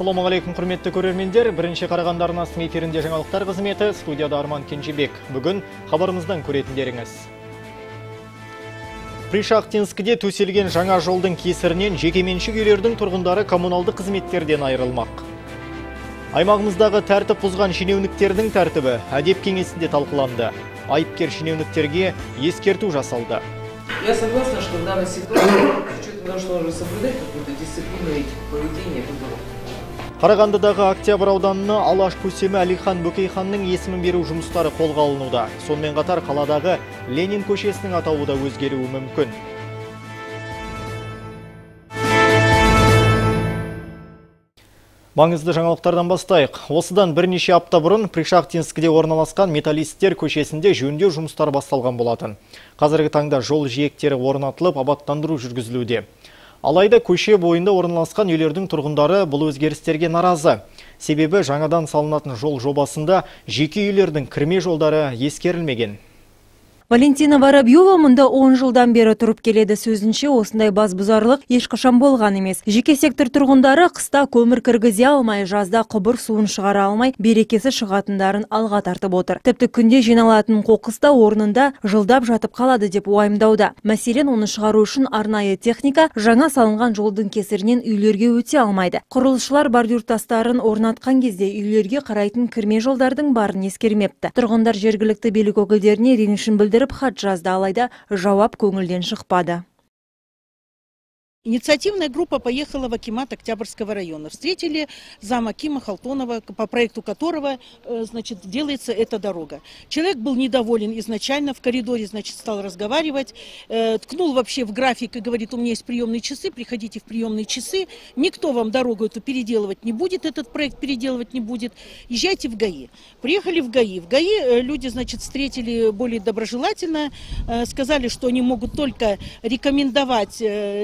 ассалаумағалейкум құрметті көрермендер. Бірінші қарағанды арнасының эфирінде жаңалықтар қызметі студияда арман кенжебек. Бүгін хабарымыздан көретіндеріңіз. Пришахтинскіде төселген жаңа жолдың кесірінен жекеменшік үйлердің тұрғындары коммуналды қызметтерден айырылмақ. Аймағымыздағы тәртіп бұзған шенеуніктердің тәртібі әдеп кеңесінде талқыланды. Айыпкер шенеуніктерге ескерту жасалды. Я согласна, что в данной ситуации с учетом того, что нужно соблюдать какую-то дисциплину и поведение. Қарағандыдағы Октябрь ауданына Алаш көсемі Әлихан Бөкейханның есімін беру жұмыстары қолға алынуда. Сонымен қатар қаладағы Ленин көшесінің атауы да өзгеруі мүмкін. Маңызды жаңалықтардан бастайық. Осыдан бірнеше апта бұрын Пришахтинскіде орналасқан металлисттер көшесінде жөндеу жұмыстары басталған болатын. Қазіргі таңда жол жиектері орнатылып, абаттандыру жүргізілуде. Алайда көше бойында орналасқан үйлердің тұрғындары бұл өзгерістерге наразы. Себебі жаңадан салынатын жол жобасында жеке үйлердің кірме жолдары ескерілмеген. Валентина Воробьева мұнда 10 жылдан бері тұрып келеді сөзінше осындай баз бұзарлық ешқашан болған емес. Жеке сектор тұрғындары қыста көмір кіргізе алмай, жазда құбыр суын шығара алмай, берекесі шығатындарын алға тартып отыр. Тіпті күнде жиналатын қоқыста орнында жылдап жатып қалады деп уайымдауда. Мәселен, оны шығару үшін арнайы техника жаңа салынған жолдың кесірінен үйлерге өте алмайды. Құрылысшылар бордюр тастарын орнатқан кезде үйлерге қарайтын кірме жолдардың барын ескермепті. Тұрғындар жергілікті билік өкілдеріне ренішін білдіріп білдіріп хат жазды алайда жауап көңілден шықпады. Инициативная группа поехала в Акимат Октябрьского района. Встретили зама Акима Халтонова, по проекту которого э, значит, делается эта дорога. Человек был недоволен изначально в коридоре, значит, стал разговаривать, э, ткнул вообще в график и говорит, у меня есть приемные часы, приходите в приемные часы. Никто вам дорогу эту переделывать не будет, этот проект переделывать не будет. Езжайте в ГАИ. Приехали в ГАИ. В ГАИ э, люди, значит, встретили более доброжелательно, сказали, что они могут только рекомендовать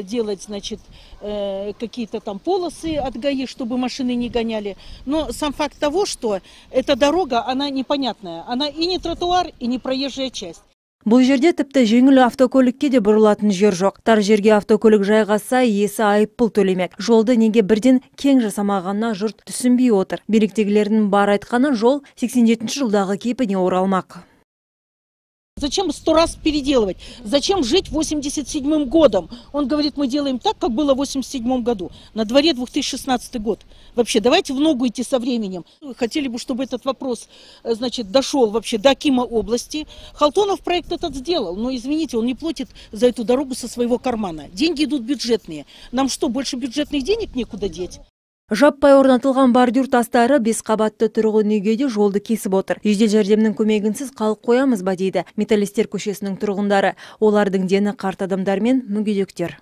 делать значит, э, какие-то там полосы от ГАИ, чтобы машины не гоняли. Но сам факт того, что эта дорога, она непонятная. Она и не тротуар, и не проезжая часть. Бұл жерде тіпті жеңіл автокөлікке де бұрылатын жер жоқ. Тар жерге автокөлік жайғаса, иесі айыппұл төлемек. Жолды неге бірден кең жасамағанына жұрт түсінбей отыр. Биліктегілердің бар айтқаны жол 87 жылдағы кейпіне оралмақ. Зачем сто раз переделывать? Зачем жить 87 годом? Он говорит, мы делаем так, как было в 87 году. На дворе 2016 год. Вообще, давайте в ногу идти со временем. Хотели бы, чтобы этот вопрос, э, значит, дошел вообще до Акима области. Халтонов проект этот сделал, но, извините, он не платит за эту дорогу со своего кармана. Деньги идут бюджетные. Нам что, больше бюджетных денег некуда деть? Жаппай орнатылған бордюр тастары бес қабатты тұрғын үйге де жолды кесіп отыр. Жедел жәрдемнің көмегінсіз қалып қоямыз ба дейді металлистер көшесінің тұрғындары. Олардың дені қарт адамдар мен мүгедектер.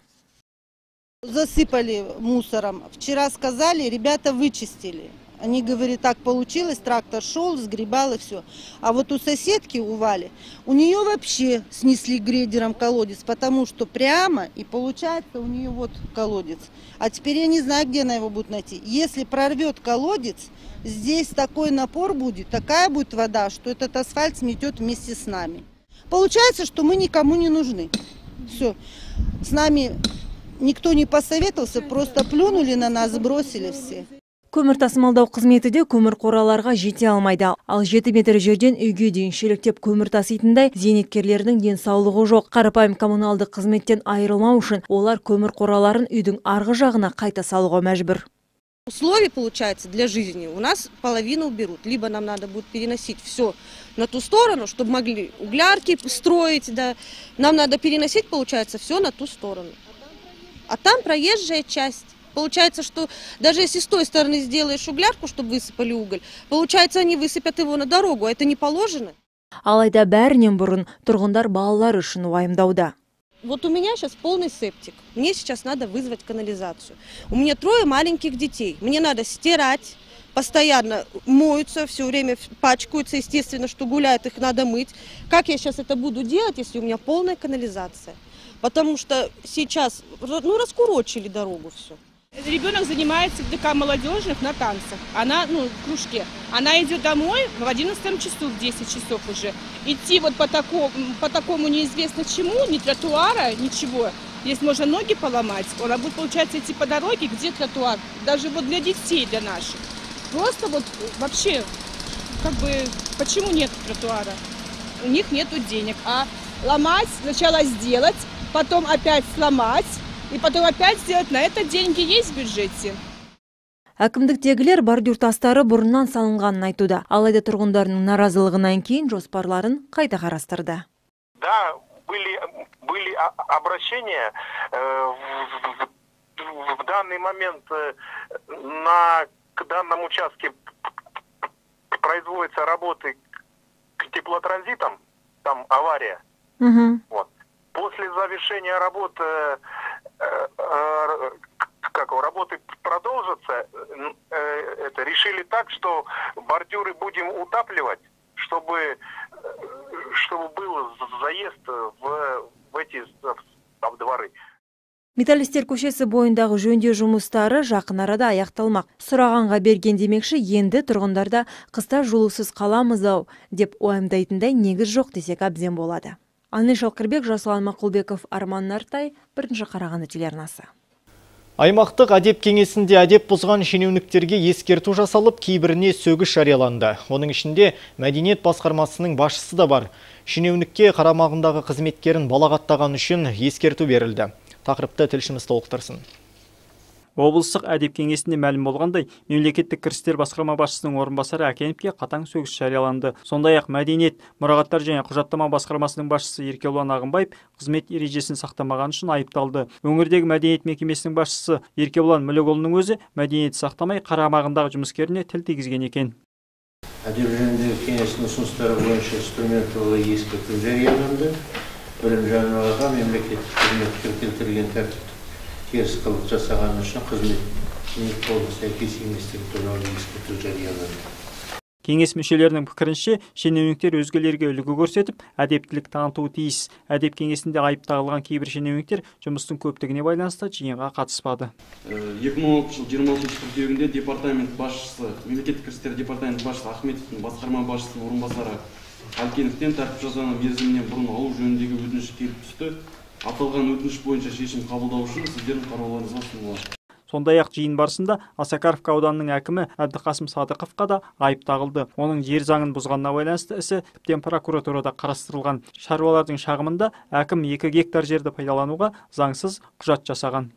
Засыпали мусором. Вчера сказали, ребята вычистили. Они говорят, так получилось, трактор шел, сгребал и все. А вот у соседки, у Вали, у нее вообще снесли грейдером колодец, потому что прямо, и получается у нее вот колодец. А теперь я не знаю, где она его будет найти. Если прорвет колодец, здесь такой напор будет, такая будет вода, что этот асфальт сметет вместе с нами. Получается, что мы никому не нужны. Все. С нами никто не посоветовался, просто плюнули на нас, бросили все. Көмір тасымалдау қызметі де көмір қораларға жете алмайды. Ал жеті метр жерден үйге дейін шелектеп көмір таситындай зейнеткерлердің денсаулығы жоқ. Қарапайым коммуналдық қызметтен айырылмау үшін олар көмір қораларын үйдің арғы жағына қайта салуға мәжбүр. Условий получается для жизни у нас половину уберут. Либо нам надо будет переносить все на ту сторону чтобы могли углярки строить да. Нам надо переносить получается все на ту сторону. А там проезжая часть. Получается, что даже если с той стороны сделаешь углярку, чтобы высыпали уголь, получается, они высыпят его на дорогу. Это не положено. Алайда бәрінен бұрын тұрғындар балалар үшін уайымдауда. Вот у меня сейчас полный септик. Мне сейчас надо вызвать канализацию. У меня трое маленьких детей. Мне надо стирать, постоянно моются, все время пачкаются, естественно, что гуляют, их надо мыть. Как я сейчас это буду делать, если у меня полная канализация? Потому что сейчас, ну, раскурочили дорогу все. Ребенок занимается в ДК молодежных на танцах. Она, ну, в кружке. Она идет домой в 11 часу, в 10 часов уже. Идти вот по такому, по такому неизвестно чему, ни тротуара, ничего. Здесь можно ноги поломать. Он будет, получается, идти по дороге, где тротуар. Даже вот для детей, для наших. Просто вот вообще, как бы, почему нет тротуара? У них нет денег. А ломать, сначала сделать, потом опять сломать, и потом опять сделать, на это деньги есть в бюджете. әкімдіктегілер бордюр тастары бұрыннан салынғанын айтуда алайда тұрғындардың наразылығынан кейін жоспарларын қайта қарастырды Да, были, были о- обращения. э, в- в- В данный момент э, на к данном участке производятся работы к теплотранзитам, там авария. Мгм. Вот. После завершения работы, э, э, как его, работы продолжатся, э, э, это решили так, что бордюры будем утапливать, чтобы, э, чтобы был заезд в, в эти в- дворы. металлисттер көшесі бойындағы жөндеу жұмыстары жақын арада аяқталмақ сұрағанға берген демекші енді тұрғындарда қыста жылусыз қаламыз ау деп уайымдайтындай негіз жоқ десек әбден болады анель шалқырбек жасұлан мақұлбеков арман нартай бірінші қарағанды телеарнасы Аймақтық әдеп кеңесінде әдеп бұзған шенеуніктерге ескерту жасалып, кейбіріне сөгіс жарияланды. Оның ішінде мәдениет басқармасының басшысы да бар. Шенеунікке қарамағындағы қызметкерін балағаттаған үшін ескерту берілді. Тақырыпты тілшіміз толықтырсын. Облыстық әдеп кеңесінде мәлім болғандай мемлекеттік кірістер басқарма басшысының орынбасары әкеновке қатаң сөгіс жарияланды. Сондай ақ мәдениет мұрағаттар және құжаттама басқармасының басшысы еркебұлан ағымбаев қызмет ережесін сақтамағаны үшін айыпталды. Өңірдегі мәдениет мекемесінің басшысы еркебұлан мүлікұлының өзі мәдениет сақтамай қарамағындағы жұмыскеріне тіл тигізген екен. Әдеп жөніндегі кеңестің ұсыныстары бойынша инструменталы ескерту жарияланды білім жануарға мемлекеттік қызметкер келтірген тәртіптік теріс қылық жасағаны үшін қызметіне толық сәйкес еместігі туралы ескерту жарияланды кеңес мүшелерінің пікірінше шенеуніктер өзгелерге үлгі көрсетіп әдептілік танытуы тиіс. Әдеп кеңесінде айып тағылған кейбір шенеуніктер жұмыстың көптігіне байланысты жиынға қатыспады. Екі мың он алтыншы жылы жиырма алтыншы қыркүйегінде департамент басшысы мемлекеттік кірістер департаменті басшысы ахметовтың басқарма басшысының орынбасары алкеновтен тәртіп жазаны мерзімінен бұрын алу жөніндегі өтініш келіп түсті. Аталған өтініш бойынша шешім қабылдау үшін сіздердің қарауларыңызға ұсынылады сондай ақ жиын барысында осакаровка ауданының әкімі әбдіқасым садықовқа да айып тағылды. Оның жер заңын бұзғанына байланысты ісі тіптен прокуратурада қарастырылған. Шаруалардың шағымында әкім екі гектар жерді пайдалануға заңсыз құжат жасаған.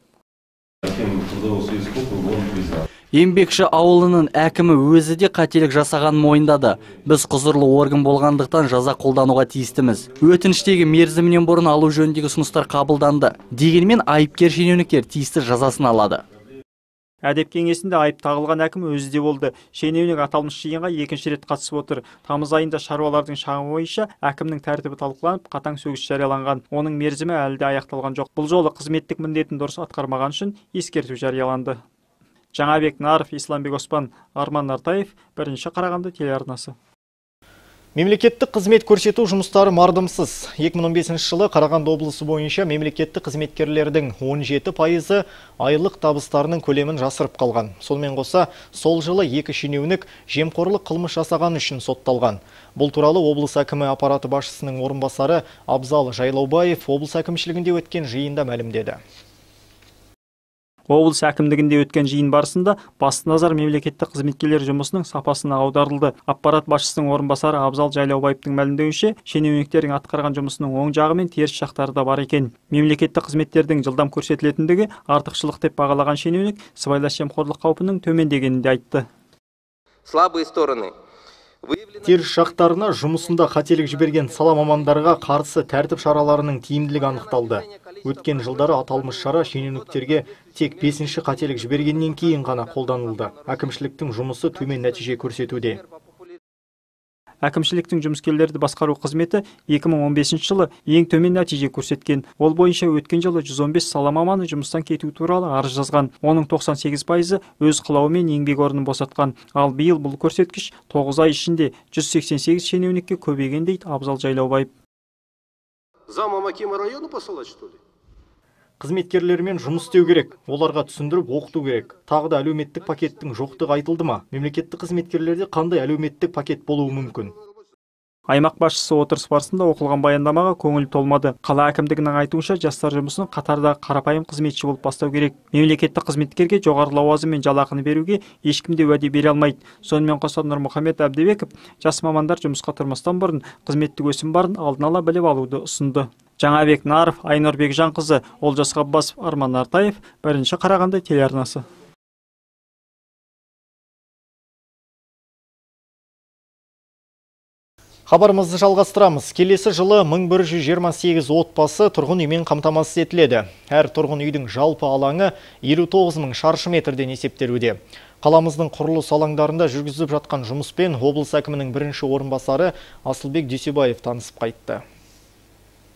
Еңбекші ауылының әкімі өзі де қателік жасағанын мойындады. Біз құзырлы орган болғандықтан жаза қолдануға тиістіміз. Өтініштегі мерзімінен бұрын алу жөніндегі ұсыныстар қабылданды. Дегенмен айыпкер шенеуніктер тиісті жазасын алады. Әдеп кеңесінде айып тағылған әкім өзі де болды. Шенеунік аталмыш жиынға екінші рет қатысып отыр. Тамыз айында шаруалардың шағымы бойынша әкімнің тәртібі талқыланып қатаң сөгіс жарияланған. Оның мерзімі әлі де аяқталған жоқ. Бұл жолы қызметтік міндетін дұрыс атқармаған үшін ескерту жарияланды. Жаңабек наров исламбек оспан арман нартаев бірінші қарағанды телеарнасы Мемлекеттік қызмет көрсету жұмыстары мардымсыз. 2015 жылы Қарағанды облысы бойынша мемлекеттік қызметкерлердің 17 пайызы айлық табыстарының көлемін жасырып қалған. Сонымен қоса, сол жылы екі шенеунік жемқорлық қылмыс жасаған үшін сотталған. Бұл туралы облыс әкімі аппараты басшысының орынбасары Абзал Жайлаубаев облыс әкімшілігінде өткен жиында мәлімдеді. Облыс әкімдігінде өткен жиын барысында басты назар мемлекеттік қызметкерлер жұмысының сапасына аударылды. Аппарат басшысының орынбасары абзал жайлаубаевтың мәлімдеуінше шенеуніктердің атқарған жұмысының оң жағы мен теріс жақтары да бар екен. Мемлекеттік қызметтердің жылдам көрсетілетіндігі артықшылық деп бағалаған шенеунік сыбайлас жемқорлық қаупінің төмендегенін де айтты. Слабые стороны. Теріс жақтарына жұмысында қателік жіберген сала мамандарға қарсы тәртіп шараларының тиімділігі анықталды. Өткен жылдары аталмыш шара шенеуніктерге тек бесінші қателік жібергеннен кейін ғана қолданылды. Әкімшіліктің жұмысы төмен нәтиже көрсетуде. Әкімшіліктің жұмыскерлерді басқару қызметі 2015 жылы ең төмен нәтиже көрсеткен. Ол бойынша өткен жылы 115 сала маманы жұмыстан кету туралы арыз жазған. Оның 98 пайызы өз қалауымен еңбек орнын босатқан. Ал биыл бұл көрсеткіш 9 ай ішінде 188 шенеунікке көбейген дейді абзал жайлаубаев. Замом акима района посылать что ли? Қызметкерлермен жұмыс істеу керек оларға түсіндіріп оқыту керек. Тағы да әлеуметтік пакеттің жоқтығы айтылды ма? Мемлекеттік қызметкерлерде қандай әлеуметтік пакет болуы мүмкін? Аймақ басшысы отырыс барысында оқылған баяндамаға көңілі толмады. Қала әкімдігінің айтуынша жастар жұмысын қатардағы қарапайым қызметші болып бастау керек. Мемлекеттік қызметкерге жоғары лауазым мен жалақыны беруге ешкім де уәде бере алмайды. Сонымен қоса нұрмұхамед әбдібеков жас мамандар жұмысқа тұрмастан бұрын қызметтік өсім барын алдын ала біліп алуды ұсынды. Жаңабек наров айнұр бекжанқызы олжас ғаббасов арман артаев бірінші қарағанды телеарнасы Хабарымызды жалғастырамыз. Келесі жылы 1128 отбасы тұрғын үймен қамтамасыз етіледі. Әр тұрғын үйдің жалпы алаңы 59 мың шаршы метрден есептелуде. Қаламыздың құрылыс алаңдарында жүргізіп жатқан жұмыспен облыс әкімінің бірінші орынбасары Асылбек Дүйсебаев танысып қайтты.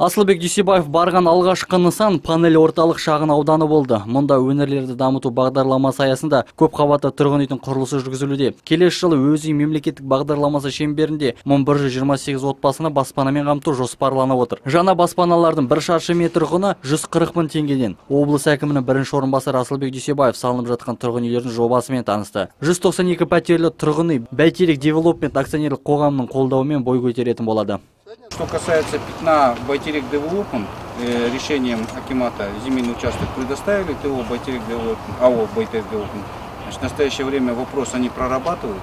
асылбек дүйсебаев барған алғашқы нысан панель орталық шағын ауданы болды. Мұнда өңірлерді дамыту бағдарламасы аясында көп қабатты тұрғын үйдің құрылысы жүргізілуде. Келесі жылы өз үй мемлекеттік бағдарламасы шеңберінде мың бір жүз жиырма сегіз отбасыны баспанамен қамту жоспарланып отыр. Жаңа баспаналардың бір шаршы метр құны жүз қырық мың теңгеден. Облыс әкімінің бірінші орынбасары асылбек дүйсебаев салынып жатқан тұрғын үйлердің жобасымен танысты. Жүз тоқсан екі пәтерлі тұрғын үй бәйтерек девелопмент акционерлік қоғамының қолдауымен бой көтеретін болады. Что касается пятна Байтерек Девелопмент, э, решением Акимата земельный участок предоставили, ТО Байтерек Девелопмент, АО Байтерек Девелопмент. Значит, в настоящее время вопрос они прорабатывают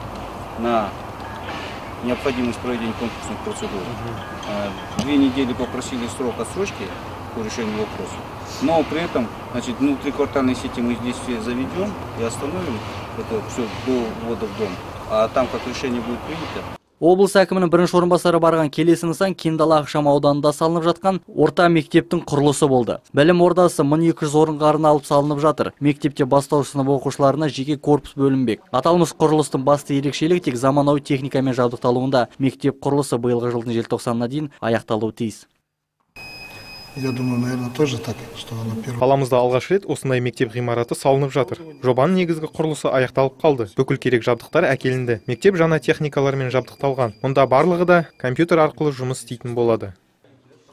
на необходимость проведения конкурсных процедур. Э, две недели попросили срок отсрочки по решению вопроса. Но при этом, значит, внутриквартальной сети мы здесь все заведем и остановим это все до ввода в дом. А там, как решение будет принято, облыс әкімінің бірінші орынбасары барған келесі нысан кендала ықшам ауданында салынып жатқан орта мектептің құрылысы болды. Білім ордасы 1200 орынға арналып салынып жатыр. Мектепте бастауыш сынып оқушыларына жеке корпус бөлінбек. Аталмыш құрылыстың басты ерекшелігі тек заманауи техникамен жабдықталуында. Мектеп құрылысы биылғы жылдың желтоқсанына дейін аяқталуы тиіс. Я думаю наверное тоже так что она первая қаламызда алғаш рет осындай мектеп ғимараты салынып жатыр. Жобаның негізгі құрылысы аяқталып қалды. Бүкіл керек жабдықтар әкелінді. Мектеп жаңа техникалармен жабдықталған. Мұнда барлығы да компьютер арқылы жұмыс істейтін болады.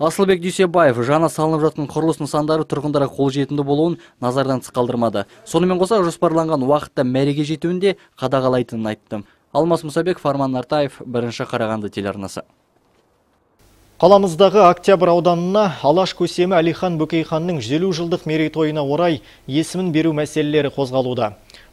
Асылбек дүйсебаев жаңа салынып жатқан құрылыс нысандары тұрғындарға қолжетімді болуын назардан тыс қалдырмады. Сонымен қоса жоспарланған уақытта мәреге жетуін де қадағалайтынын айтты. Алмас мұсабеков арман нартаев бірінші қарағанды телеарнасы. Қаламыздағы Октябрь ауданына Алаш көсемі Әлихан Бөкейханның 150 жылдық мерейтойына орай есімін беру мәселелері қозғалуда.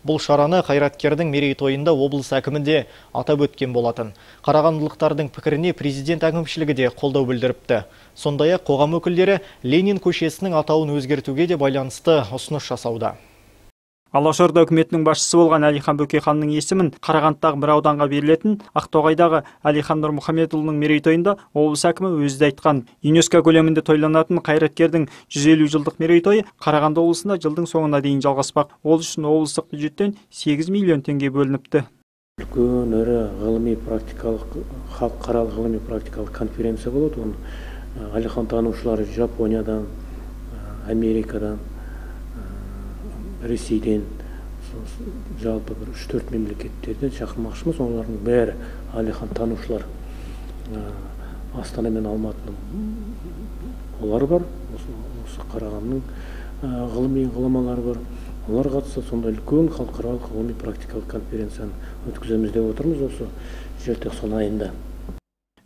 Бұл шараны қайраткердің мерейтойында облыс әкімінде атап өткен болатын. Қарағандылықтардың пікіріне президент әкімшілігі де қолдау білдіріпті. Сондай-ақ қоғам өкілдері Ленин көшесінің атауын өзгертуге де байланысты ұсыныс жасауда алашорда үкіметінің басшысы болған әлихан бөкейханның есімін қарағандыдағы бір ауданға берілетін ақтоғайдағы әлихан нұрмұхамедұлының мерейтойында облыс әкімі өзі де айтқан. Юнеско көлемінде тойланатын қайраткердің 150 жылдық мерейтойы қарағанды облысында жылдың соңына дейін жалғаспақ. Ол үшін облыстық бюджеттен 8 миллион теңге бөлініпті. Үлкен ірі ғылыми практикалық халықаралық ғылыми практикалық конференция болады. Оны әлихан танушылары жапониядан америкадан ресейден жалпы бір үш төрт мемлекеттерден шақырмақшымыз. Олардың бәрі әлихан танушылар астана мен алматының олар бар. Осы қарағандының ғылыми ғұламалары бар. Олар қатысады сондай үлкен халықаралық ғылыми практикалық конференцияны өткіземіз деп отырмыз осы желтоқсан айында.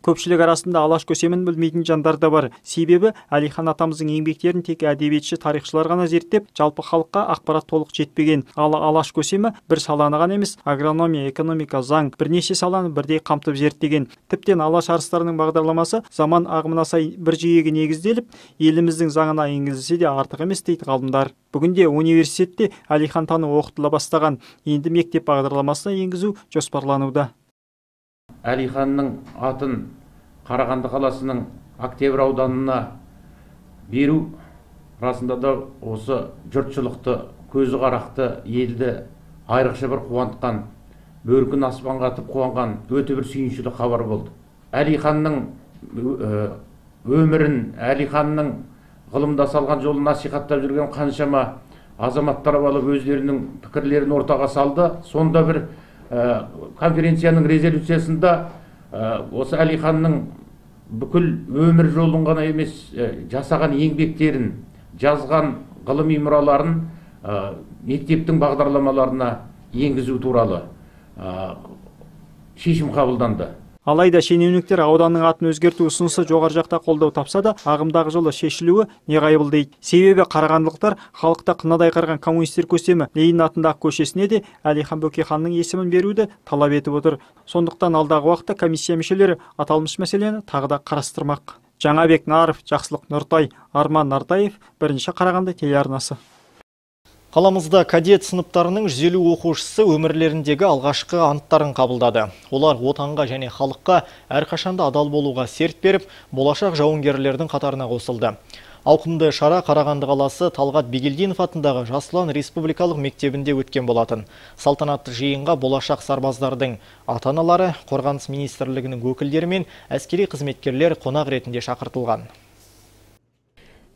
Көпшілік арасында алаш көсемін білмейтін жандар да бар. Себебі әлихан атамыздың еңбектерін тек әдебиетші тарихшылар ғана зерттеп жалпы халыққа ақпарат толық жетпеген. Ал алаш көсемі бір саланы ғана емес агрономия экономика заң бірнеше саланы бірдей қамтып зерттеген. Тіптен алаш арыстарының бағдарламасы заман ағымына сай бір жүйеге негізделіп еліміздің заңына енгізілсе де артық емес дейді ғалымдар. Бүгінде университетте әлихан тану оқытыла бастаған. Енді мектеп бағдарламасына енгізу жоспарлануда. Әлиханның атын қарағанды қаласының октябрь ауданына беру расында да осы жұртшылықты көзі қарақты елді айрықша бір қуантқан бөркін аспанға атып қуанған өте бір сүйіншілі хабар болды. Әлиханның өмірін әлиханның ғылымда салған жолын насихаттап жүрген қаншама азаматтар алып өздерінің пікірлерін ортаға салды. Сонда бір конференцияның резолюциясында осы әлиханның бүкіл өмір жолын ғана емес жасаған еңбектерін жазған ғылыми мұраларын мектептің бағдарламаларына енгізу туралы шешім қабылданды. Алайда шенеуніктер ауданның атын өзгерту ұсынысы жоғары жақта қолдау тапса да ағымдағы жылы шешілуі неғайбыл дейді. Себебі қарағандылықтар халықта қынадай қарған коммунистер көсемі ленин атындағы көшесіне де әлихан бөкейханның есімін беруді талап етіп отыр. Сондықтан алдағы уақытта комиссия мүшелері аталмыш мәселені тағы да қарастырмақ. Жаңабек наров жақсылық нұртай арман нартаев бірінші қарағанды телеарнасы. Қаламызда кадет сыныптарының 150 оқушысы өмірлеріндегі алғашқы анттарын қабылдады. Олар отанға және халыққа әрқашанда адал болуға серт беріп, болашақ жауынгерлердің қатарына қосылды. Ауқымды шара Қарағанды қаласы Талғат Бегелдинов атындағы Жаслан Республикалық мектебінде өткен болатын. Салтанатты жиынға болашақ сарбаздардың ата-аналары, Қорғаныс министрлігінің өкілдері мен әскери қызметкерлер қонақ ретінде шақыртылған.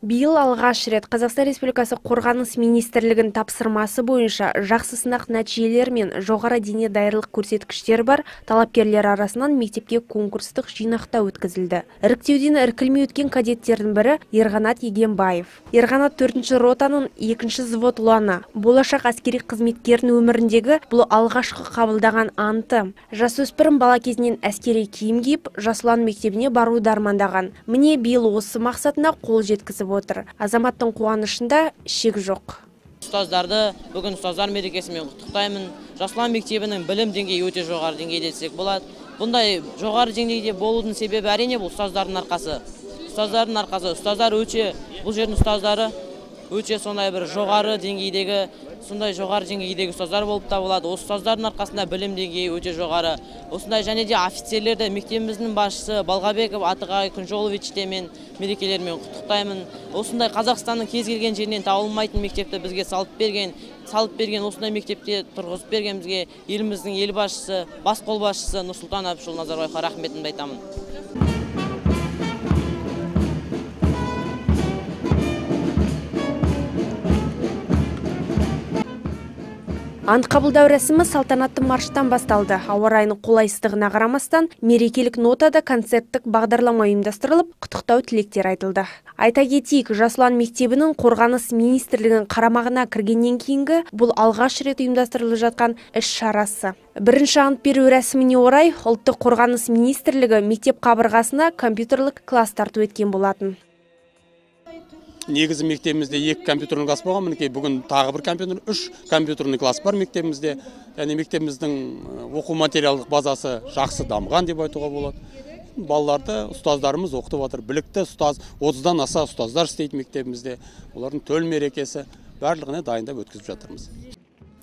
Биыл алғаш рет Қазақстан Республикасы қорғаныс министрлігін тапсырмасы бойынша жақсы сынақ нәтижелер мен жоғары дене дайырлық көрсеткіштері бар талапкерлер арасынан мектепке конкурстық жинақта өткізілді. Іріктеуден іркілмей өткен кадеттердің бірі Ерғанат Егенбаев. Ерғанат төртінші ротаның екінші взвод ұланы. Болашақ әскери қызметкердің өміріндегі бұл алғашқы қабылдаған анты. Жасөспірім бала кезінен әскери киім киіп, Жасұлан мектебіне баруды армандаған. Міне биыл осы мақсатына қол жеткізіп отыр. Азаматтың қуанышында шек жоқ. Ұстаздарды бүгін ұстаздар мерекесімен құттықтаймын. Жасұлан мектебінің білім деңгейі өте жоғары деңгейде десек болады. Бұндай жоғары деңгейде болудың себебі әрине бұл ұстаздардың арқасы. Ұстаздардың арқасы. Ұстаздар өте бұл жердің ұстаздары өте сондай бір жоғары деңгейдегі сондай жоғары деңгейдегі ұстаздар болып табылады. Осы ұстаздардың арқасында білім деңгейі өте жоғары. Осындай және де офицерлерді мектебіміздің басшысы балғабеков атығай күнжоловичте мен мерекелерімен құттықтаймын. Осындай қазақстанның кез келген жерінен табылмайтын мектепті бізге салып берген салып берген осындай мектепте тұрғызып берген бізге еліміздің ел басшысы бас қолбасшысы нұрсұлтан әбішұлы назарбаевқа рахметімді айтамын. Ант қабылдау рәсімі салтанатты марштан басталды. Ауа райының қолайсыздығына қарамастан мерекелік нотада концерттік бағдарлама ұйымдастырылып құттықтау тілектер айтылды. Айта кетейік жасұлан мектебінің қорғаныс министрлігінің қарамағына кіргеннен кейінгі бұл алғаш рет ұйымдастырылып жатқан іс шарасы бірінші ант беру рәсіміне орай ұлттық қорғаныс министрлігі мектеп қабырғасына компьютерлік класс тарту еткен болатын. Негізі мектебімізде екі компьютерлік класс болған мінекей бүгін тағы бір компьютер үш компьютерный класс бар мектебімізде. Және мектебіміздің оқу материалдық базасы жақсы дамыған деп айтуға болады. Балаларды ұстаздарымыз оқытып жатыр. Білікті ұстаз отыздан аса ұстаздар істейді мектебімізде. Олардың төл мерекесі барлығына дайындап өткізіп жатырмыз.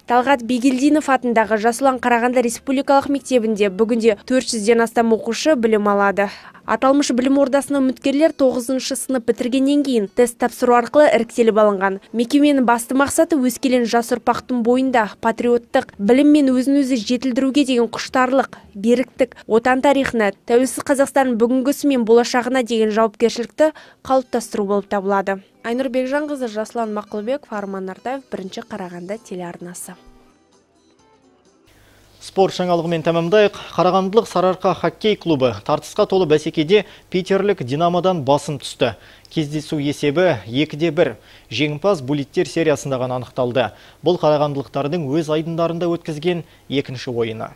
Талғат бегелдинов атындағы жасұлан қарағанды республикалық мектебінде бүгінде 400-ден астам оқушы білім алады. Аталмыш білім ордасына үміткерлер 9 сынып бітіргеннен кейін тест тапсыру арқылы іріктеліп алынған. Мекеменің басты мақсаты өскелең жас ұрпақтың бойында патриоттық білім мен өзін өзі жетілдіруге деген құштарлық беріктік отан тарихына тәуелсіз қазақстанның бүгінгісі мен болашағына деген жауапкершілікті қалыптастыру болып табылады. Айнұр бекжанқызы жасұлан мақұлбеков арман нартаев бірінші қарағанды телеарнасы. Спорт жаңалығымен тәмамдайық. Қарағандылық сарыарқа хоккей клубы тартысқа толы бәсекеде питерлік динамодан басым түсті. Кездесу есебі 2-де 1 жеңімпаз булиттер сериясында ғана анықталды. Бұл қарағандылықтардың өз айдындарында өткізген екінші ойыны.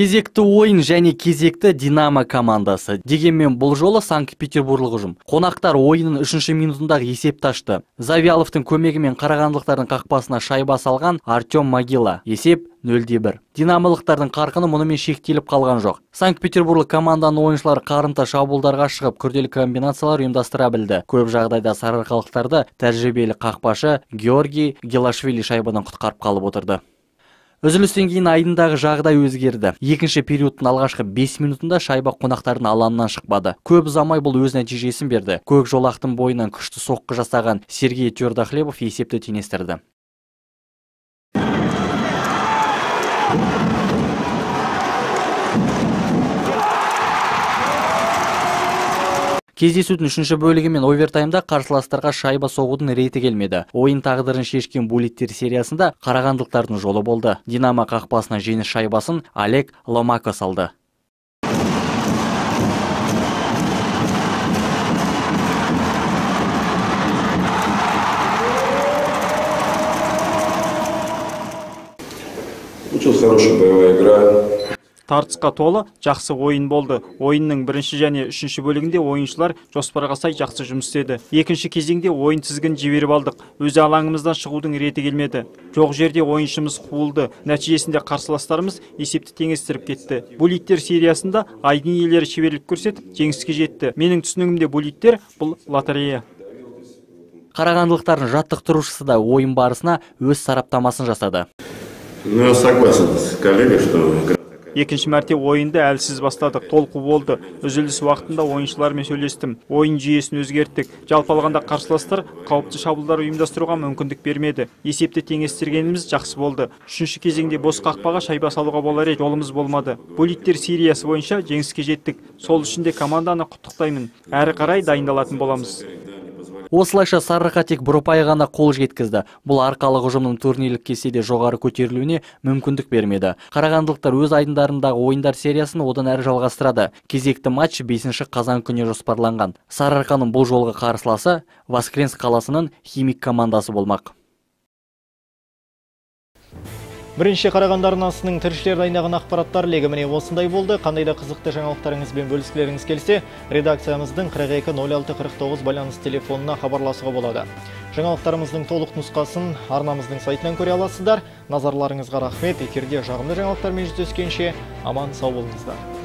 Кезекті ойын және кезекті динамо командасы. Дегенмен бұл жолы санкт петербурлық ұжым. Қонақтар ойынның үшінші минутындағы есепті ашты. Завьяловтың көмегімен қарағандылықтардың қақпасына шайба салған артем могила. Есеп нөлде бір. Динамолықтардың қарқыны мұнымен шектеліп қалған жоқ. Санкт петербурлық команданың ойыншылары қарымта шабуылдарға шығып күрделі комбинациялар ұйымдастыра білді. Көп жағдайда сарыарқалықтарды тәжірибелі қақпашы георгий гелашвили шайбадан құтқарып қалып отырды. Үзілістен кейін айдындағы жағдай өзгерді. Екінші периодтың алғашқы 5 минутында шайба қонақтардың алаңынан шықпады. Көп ұзамай бұл өз нәтижесін берді. Көк жолақтың бойынан күшті соққы жасаған сергей твердохлебов есепті теңестірді. кездесудің үшінші бөлігі мен овертаймда қарсыластарға шайба соғудың реті келмеді. Ойын тағдырын шешкен булиттер сериясында қарағандылықтардың жолы болды. Динамо қақпасына жеңіс шайбасын олег ломако салды. Получилась хорошая боевая игра, тартысқа толы жақсы ойын болды. Ойынның бірінші және үшінші бөлігінде ойыншылар жоспарға сай жақсы жұмыс істеді. Екінші кезеңде ойын тізгін жіберіп алдық. Өз алаңымыздан шығудың реті келмеді. Жоқ жерде ойыншымыз қуылды. Нәтижесінде қарсыластарымыз есепті теңестіріп кетті. Булиттер сериясында айдын иелері шеберлік көрсетіп жеңіске жетті. Менің түсінігімде булиттер бұл лотерея. Қарағандылықтардың жаттықтырушысы да ойын барысына өз сараптамасын жасады. Ну, я согласен с коллегой, что екінші мәрте ойынды әлсіз бастадық толқу болды. Үзіліс уақытында ойыншылармен сөйлестім. Ойын жүйесін өзгерттік. Жалпы алғанда қарсыластар қауіпті шабуылдар ұйымдастыруға мүмкіндік бермеді. Есепті теңестіргеніміз жақсы болды. Үшінші кезеңде бос қақпаға шайба салуға болар еді. Жолымыз болмады. Булиттер сериясы бойынша жеңіске жеттік. Сол үшін де команданы құттықтаймын. Әрі қарай дайындалатын боламыз. Осылайша сарыарқа тек бір ұпай ғана қол жеткізді. Бұл арқалық ұжымның турнирлік кестеде жоғары көтерілуіне мүмкіндік бермеді. Қарағандылықтар өз айдындарындағы ойындар сериясын одан әрі жалғастырады. Кезекті матч 5 қазан күніне жоспарланған. Сарыарқаның бұл жолғы қарсыласы воскренск қаласының химик командасы болмақ. Бірінші қараған арнасының тілшілер дайындаған ақпараттар легі міне осындай болды. Қандай да қызықты жаңалықтарыңызбен бөліскілеріңіз келсе, редакциямыздың 42-06-49 байланыс телефонына хабарласуға болады. Жаңалықтарымыздың толық нұсқасын арнамыздың сайтынан көре аласыздар. Назарларыңызға рахмет. Эфирде жағымды жаңалықтармен жүздескенше аман сау болыңыздар.